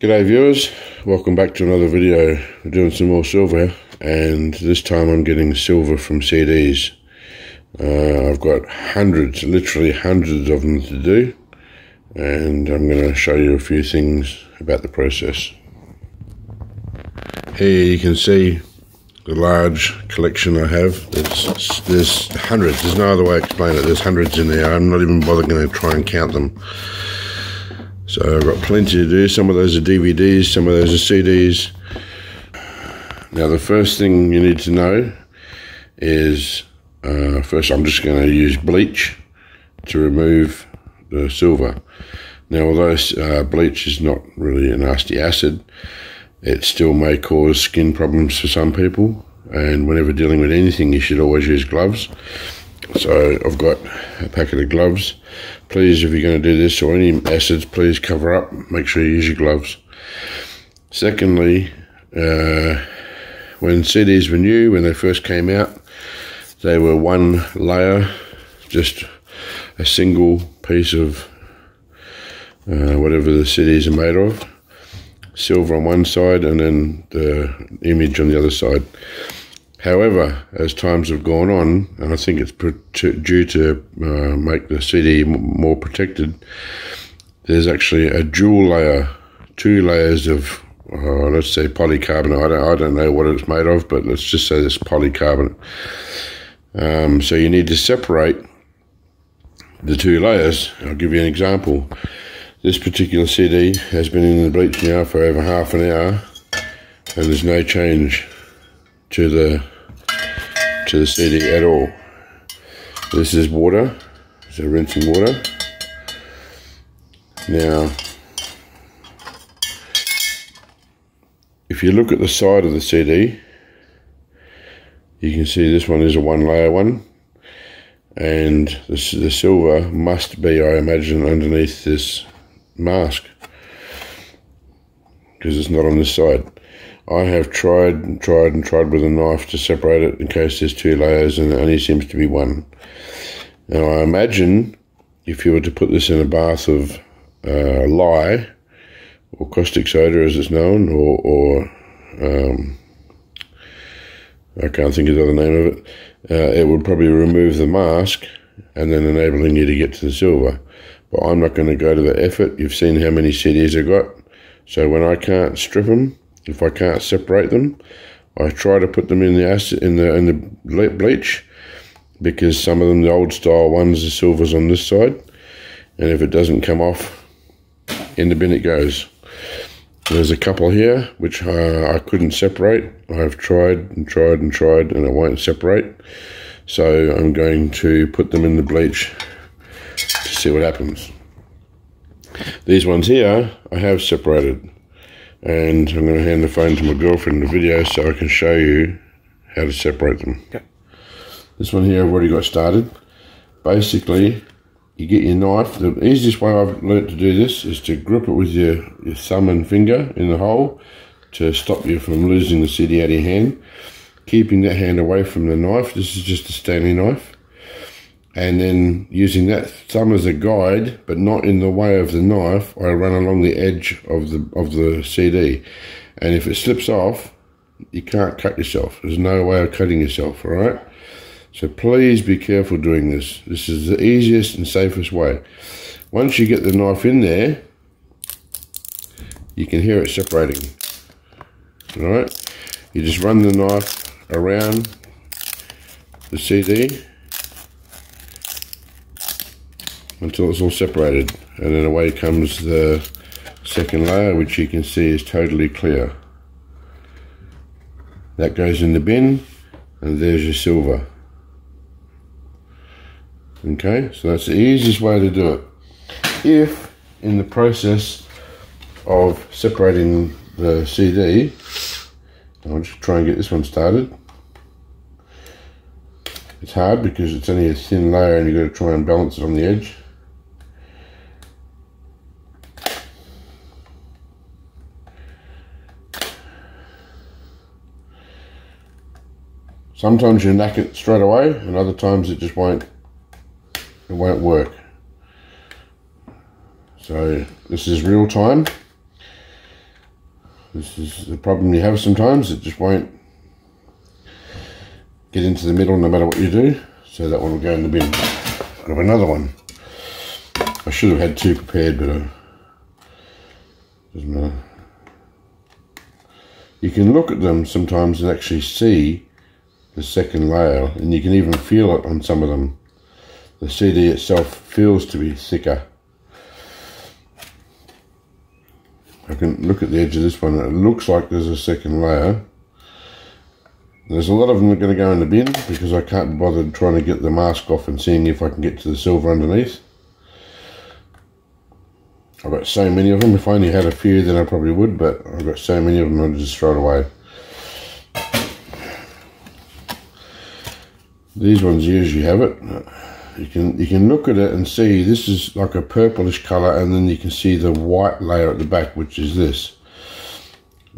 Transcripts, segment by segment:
G'day viewers, welcome back to another video. We're doing some more silver and this time I'm getting silver from CDs. Uh, I've got hundreds, literally hundreds of them to do and I'm going to show you a few things about the process. Here you can see the large collection I have. There's, there's hundreds, there's no other way to explain it. There's hundreds in there. I'm not even bothering to try and count them. So I've got plenty to do. Some of those are DVDs, some of those are CDs. Now the first thing you need to know is, uh, first I'm just going to use bleach to remove the silver. Now although uh, bleach is not really a nasty acid, it still may cause skin problems for some people. And whenever dealing with anything, you should always use gloves. So I've got a packet of gloves. Please, if you're going to do this or any acids, please cover up. Make sure you use your gloves. Secondly, uh, when CDs were new, when they first came out, they were one layer, just a single piece of uh, whatever the CDs are made of. Silver on one side and then the image on the other side. However, as times have gone on, and I think it's due to uh, make the CD more protected, there's actually a dual layer, two layers of, uh, let's say polycarbonate. I don't, I don't know what it's made of, but let's just say this polycarbonate. Um, so you need to separate the two layers. I'll give you an example. This particular CD has been in the bleach now for over half an hour, and there's no change to the to the CD at all. This is water, so rinsing water. Now, if you look at the side of the CD, you can see this one is a one layer one and the, the silver must be, I imagine, underneath this mask because it's not on this side. I have tried and tried and tried with a knife to separate it in case there's two layers and it only seems to be one. Now I imagine if you were to put this in a bath of uh, lye or caustic soda as it's known or, or um, I can't think of the other name of it, uh, it would probably remove the mask and then enabling you to get to the silver. But I'm not going to go to the effort. You've seen how many CDs I got. So when I can't strip them, if I can't separate them, I try to put them in the acid in the in the bleach because some of them, the old style ones, the silver's on this side, and if it doesn't come off, in the bin it goes. There's a couple here which uh, I couldn't separate. I've tried and tried and tried, and it won't separate. So I'm going to put them in the bleach to see what happens. These ones here, I have separated and I'm going to hand the phone to my girlfriend in the video so I can show you how to separate them. Okay. This one here I've already got started. Basically, you get your knife. The easiest way I've learnt to do this is to grip it with your, your thumb and finger in the hole to stop you from losing the CD out of your hand. Keeping that hand away from the knife. This is just a Stanley knife and then using that thumb as a guide, but not in the way of the knife, I run along the edge of the of the CD, and if it slips off, you can't cut yourself. There's no way of cutting yourself. All right. So please be careful doing this. This is the easiest and safest way. Once you get the knife in there, you can hear it separating. All right. You just run the knife around the CD until it's all separated. And then away comes the second layer which you can see is totally clear. That goes in the bin and there's your silver. Okay so that's the easiest way to do it. If in the process of separating the CD I'll just try and get this one started. It's hard because it's only a thin layer and you've got to try and balance it on the edge Sometimes you knack it straight away and other times it just won't it won't work. So this is real time. This is the problem you have sometimes. It just won't get into the middle no matter what you do. So that one will go in the bin. I have another one. I should have had two prepared, but uh, doesn't matter. You can look at them sometimes and actually see the second layer, and you can even feel it on some of them. The CD itself feels to be thicker. I can look at the edge of this one, it looks like there's a second layer. There's a lot of them that are going to go in the bin because I can't bother trying to get the mask off and seeing if I can get to the silver underneath. I've got so many of them. If I only had a few, then I probably would, but I've got so many of them, I'll just throw it away. These ones usually have it. You can you can look at it and see this is like a purplish color, and then you can see the white layer at the back, which is this.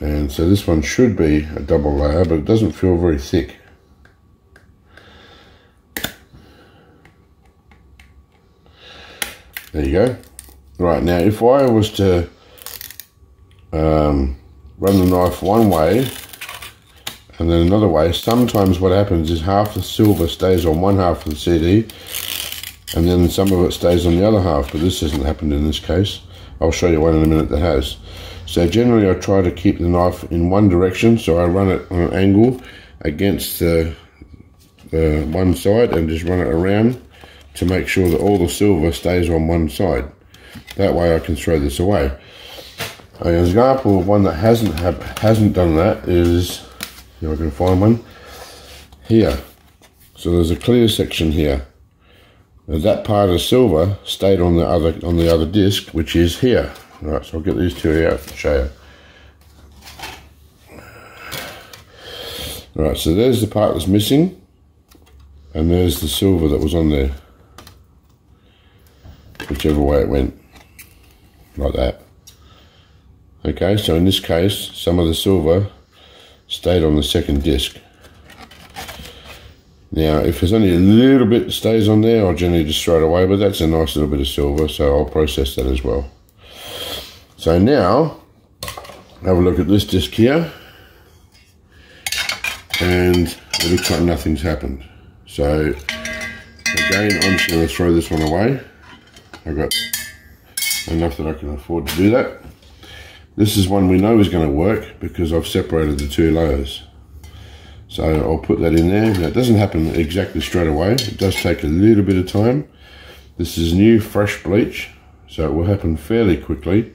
And so this one should be a double layer, but it doesn't feel very thick. There you go. Right, now if I was to um, run the knife one way and then another way, sometimes what happens is half the silver stays on one half of the CD and then some of it stays on the other half, but this hasn't happened in this case. I'll show you one in a minute that has. So generally I try to keep the knife in one direction, so I run it on an angle against the, the one side and just run it around to make sure that all the silver stays on one side. That way I can throw this away. An example of one that hasn't have, hasn't done that is, if I can find one, here. So there's a clear section here. Now that part of silver stayed on the other on the other disc, which is here. Right, so I'll get these two out and show you. Right, so there's the part that's missing, and there's the silver that was on there. Whichever way it went like that. Okay, so in this case, some of the silver stayed on the second disc. Now, if there's only a little bit that stays on there, I'll generally just throw it away, but that's a nice little bit of silver, so I'll process that as well. So now, have a look at this disc here, and it looks like nothing's happened. So, again, I'm just going to throw this one away. I've got enough that I can afford to do that. This is one we know is going to work because I've separated the two layers. So I'll put that in there. Now it doesn't happen exactly straight away. It does take a little bit of time. This is new fresh bleach, so it will happen fairly quickly.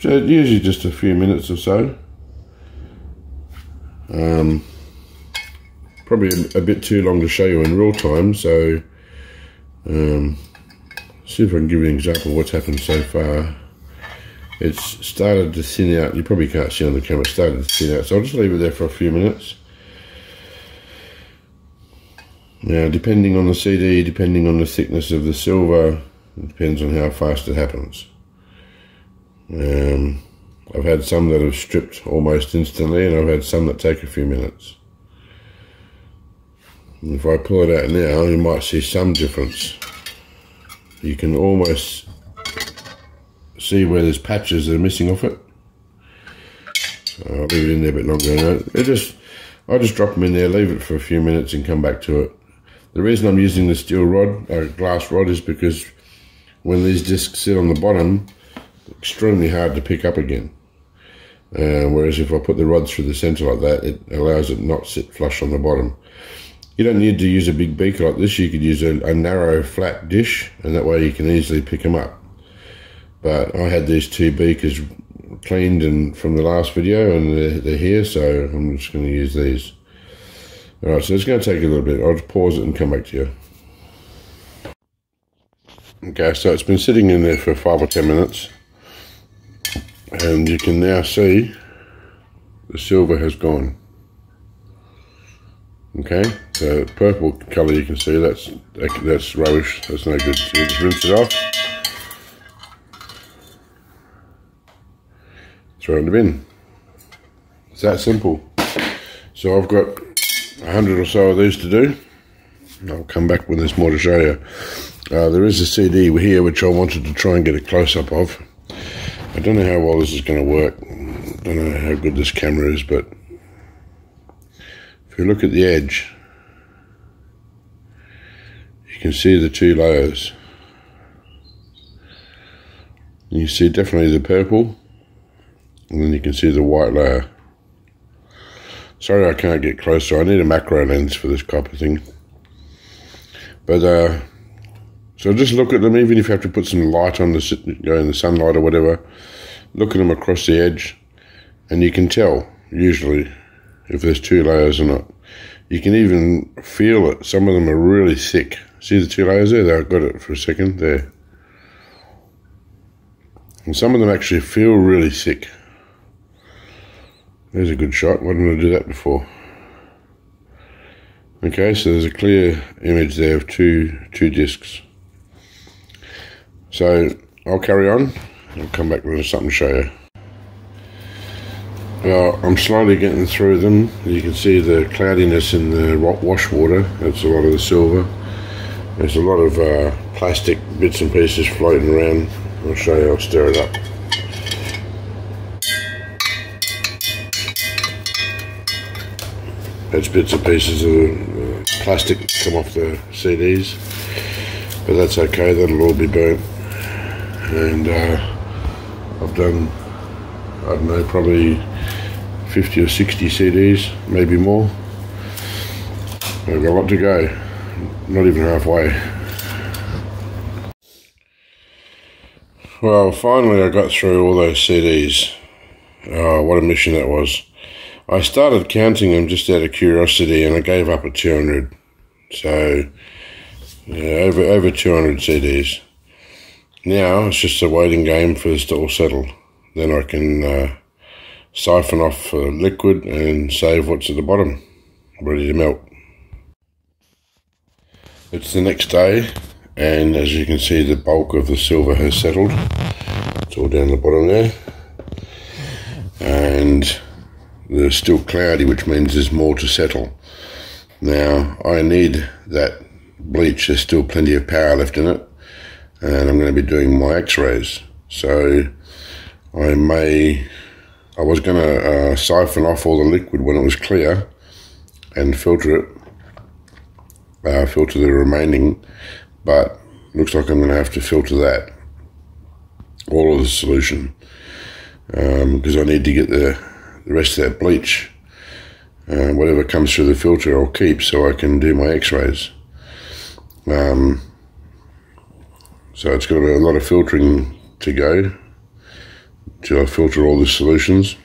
So usually just a few minutes or so. Um, probably a, bit too long to show you in real time, so um, see if I can give you an example of what's happened so far. It's started to thin out. You probably can't see on the camera. started to thin out. So I'll just leave it there for a few minutes. Now, depending on the CD, depending on the thickness of the silver, it depends on how fast it happens. Um, I've had some that have stripped almost instantly, and I've had some that take a few minutes. If I pull it out now, you might see some difference you can almost see where there's patches that are missing off it. I'll leave it in there a bit longer. It just, I'll just drop them in there, leave it for a few minutes and come back to it. The reason I'm using the steel rod, or uh, glass rod, is because when these discs sit on the bottom, extremely hard to pick up again. Uh, whereas if I put the rod through the center like that, it allows it not sit flush on the bottom. You don't need to use a big beaker like this. You could use a, a narrow flat dish and that way you can easily pick them up. But I had these two beakers cleaned and from the last video and they're, they're here so I'm just going to use these. Alright, so it's going to take a little bit. I'll just pause it and come back to you. Okay, so it's been sitting in there for five or ten minutes. And you can now see the silver has gone. Okay, the purple colour you can see, that's that's rubbish, that's no good. So you just rinse it off. Throw in the bin. It's that simple. So I've got a hundred or so of these to do. I'll come back when there's more to show you. Uh, there is a CD here which I wanted to try and get a close-up of. I don't know how well this is going to work. I don't know how good this camera is, but if you look at the edge, you can see the two layers. You see definitely the purple, and then you can see the white layer. Sorry I can't get closer, I need a macro lens for this copper thing. But, uh, so just look at them, even if you have to put some light on the, go in the sunlight or whatever, look at them across the edge, and you can tell, usually, if there's two layers or not. You can even feel it. Some of them are really thick. See the two layers there? There, I've got it for a second, there. And some of them actually feel really thick. There's a good shot. Why didn't I do that before? Okay, so there's a clear image there of two two discs. So I'll carry on. I'll come back with something to show you. Well, I'm slowly getting through them. You can see the cloudiness in the wash water. That's a lot of the silver. There's a lot of uh, plastic bits and pieces floating around. I'll show you, I'll stir it up. Bits and pieces of uh, plastic come off the CDs, but that's okay, that'll all be burnt. And uh, I've done, I don't know, probably 50 or 60 CDs, maybe more. I've got a lot to go, not even halfway. Well, finally I got through all those CDs. Oh, what a mission that was. I started counting them just out of curiosity and I gave up at 200. So, yeah, over, over 200 CDs. Now it's just a waiting game for this to all settle. Then I can uh, siphon off uh, liquid and save what's at the bottom, ready to melt. It's the next day, and as you can see, the bulk of the silver has settled. It's all down the bottom there. And they're still cloudy, which means there's more to settle. Now, I need that bleach. There's still plenty of power left in it and I'm going to be doing my x-rays. So I may, I was going to uh, siphon off all the liquid when it was clear and filter it, uh, filter the remaining, but looks like I'm going to have to filter that, all of the solution, because um, I need to get the, the rest of that bleach. Uh, whatever comes through the filter, I'll keep so I can do my x-rays. Um, so it's got a lot of filtering to go till I filter all the solutions.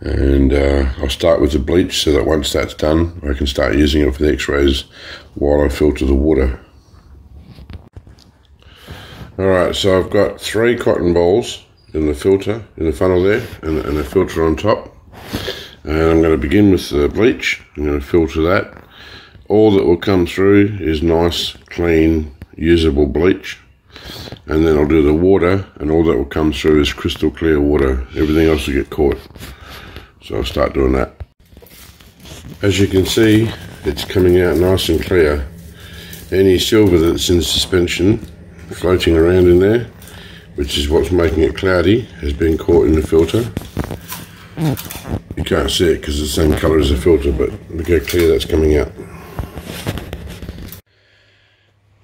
And uh, I'll start with the bleach so that once that's done, I can start using it for the x-rays while I filter the water. Alright, so I've got three cotton balls in the filter, in the funnel there, and, and a filter on top. And I'm going to begin with the bleach. I'm going to filter that. All that will come through is nice, clean, usable bleach and then I'll do the water and all that will come through is crystal clear water everything else will get caught so I'll start doing that as you can see it's coming out nice and clear any silver that's in suspension floating around in there which is what's making it cloudy has been caught in the filter you can't see it because it's the same color as the filter but look how clear that's coming out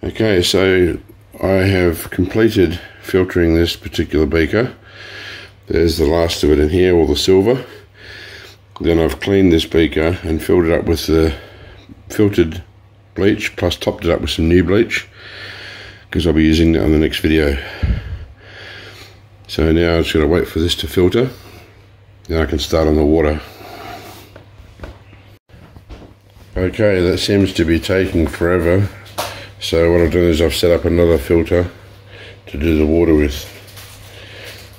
Okay, so I have completed filtering this particular beaker. There's the last of it in here, all the silver. Then I've cleaned this beaker and filled it up with the filtered bleach, plus topped it up with some new bleach, because I'll be using that on the next video. So now I'm just going to wait for this to filter, then I can start on the water. Okay, that seems to be taking forever. So what I've done is I've set up another filter to do the water with.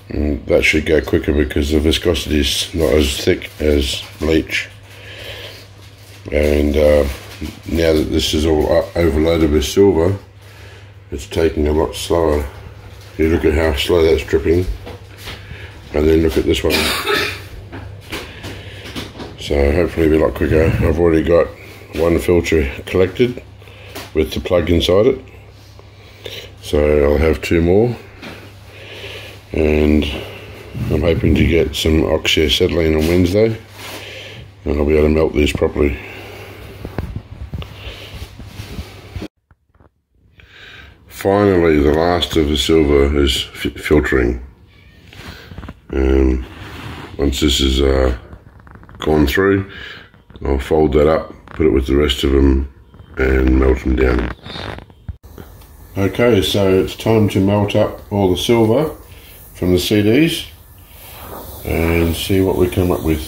And that should go quicker because the viscosity is not as thick as bleach. And uh, now that this is all overloaded with silver, it's taking a lot slower. You look at how slow that's dripping, and then look at this one. So hopefully it'll be a lot quicker. I've already got one filter collected with the plug inside it. So I'll have two more and I'm hoping to get some oxyacetylene on Wednesday and I'll be able to melt these properly. Finally, the last of the silver is filtering. Um, once this is uh, gone through, I'll fold that up, put it with the rest of them and melt them down. Okay, so it's time to melt up all the silver from the CDs and see what we come up with.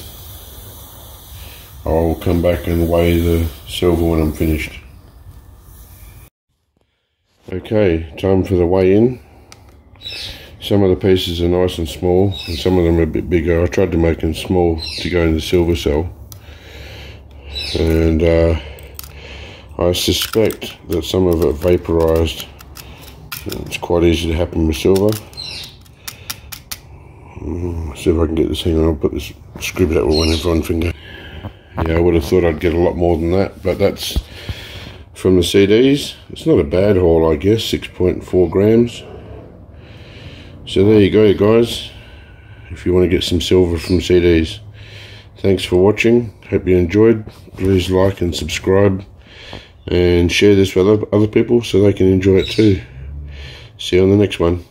I'll come back and weigh the silver when I'm finished. Okay, time for the weigh-in. Some of the pieces are nice and small, and some of them are a bit bigger. I tried to make them small to go in the silver cell. And uh, I suspect that some of it vaporized. It's quite easy to happen with silver. Mm, see if I can get this thing on. I'll put this screw out with one, one finger. Yeah, I would have thought I'd get a lot more than that, but that's from the CDs. It's not a bad haul, I guess, 6.4 grams. So there you go, you guys. If you want to get some silver from CDs. Thanks for watching. Hope you enjoyed. Please like and subscribe and share this with other people so they can enjoy it too. See you on the next one.